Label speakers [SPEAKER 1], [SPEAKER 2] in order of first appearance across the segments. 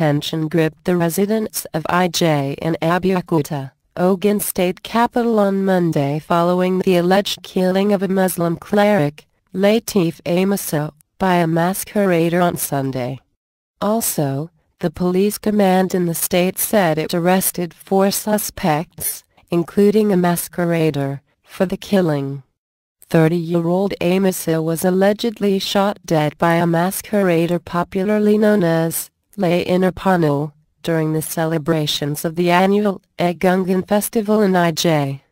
[SPEAKER 1] attention gripped the residents of IJ in Abeokuta, Ogun State capital on Monday following the alleged killing of a Muslim cleric, Lateef Amoso, by a masquerader on Sunday. Also, the police command in the state said it arrested four suspects, including a masquerader, for the killing. 30-year-old Amoso was allegedly shot dead by a masquerader popularly known as Lay Inapano during the celebrations of the annual Egungun festival in IJ.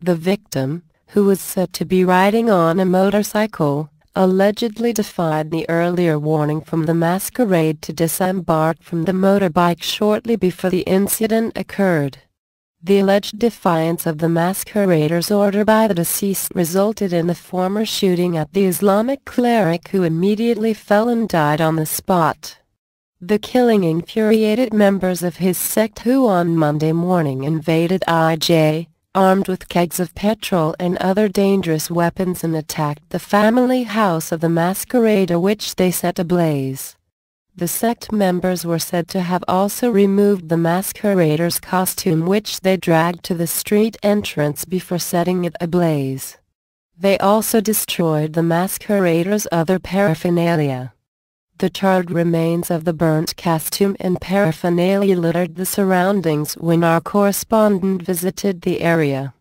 [SPEAKER 1] The victim, who was said to be riding on a motorcycle, allegedly defied the earlier warning from the masquerade to disembark from the motorbike shortly before the incident occurred. The alleged defiance of the masquerader's order by the deceased resulted in the former shooting at the Islamic cleric who immediately fell and died on the spot. The killing infuriated members of his sect who on Monday morning invaded IJ, armed with kegs of petrol and other dangerous weapons and attacked the family house of the masquerader which they set ablaze. The sect members were said to have also removed the masquerader's costume which they dragged to the street entrance before setting it ablaze. They also destroyed the masquerader's other paraphernalia. The charred remains of the burnt costume and paraphernalia littered the surroundings when our correspondent visited the area.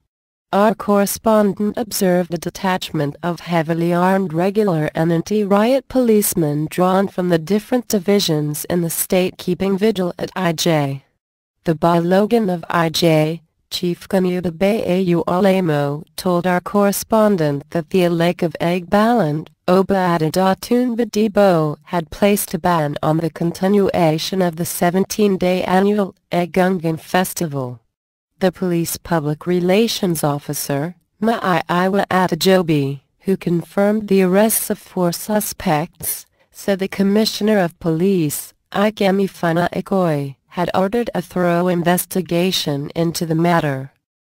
[SPEAKER 1] Our correspondent observed a detachment of heavily armed regular and anti-riot policemen drawn from the different divisions in the state keeping vigil at IJ. The Balogun of IJ, Chief Kamubabe Au Alamo, told our correspondent that the Alake of Egbaland, Oba Adedotun Gbadebo had placed a ban on the continuation of the 17-day annual Egungun festival. The police public relations officer, Muyiwa Adejobi, who confirmed the arrests of four suspects, said the commissioner of police, Ikemefuna Okoye, had ordered a thorough investigation into the matter.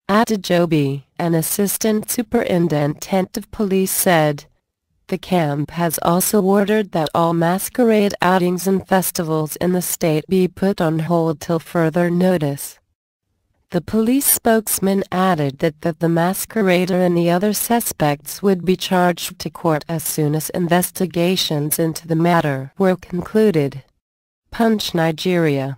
[SPEAKER 1] Adejobi, an assistant superintendent of police said, the camp has also ordered that all masquerade outings and festivals in the state be put on hold till further notice. The police spokesman added that, that the masquerader and the other suspects would be charged to court as soon as investigations into the matter were concluded. Punch Nigeria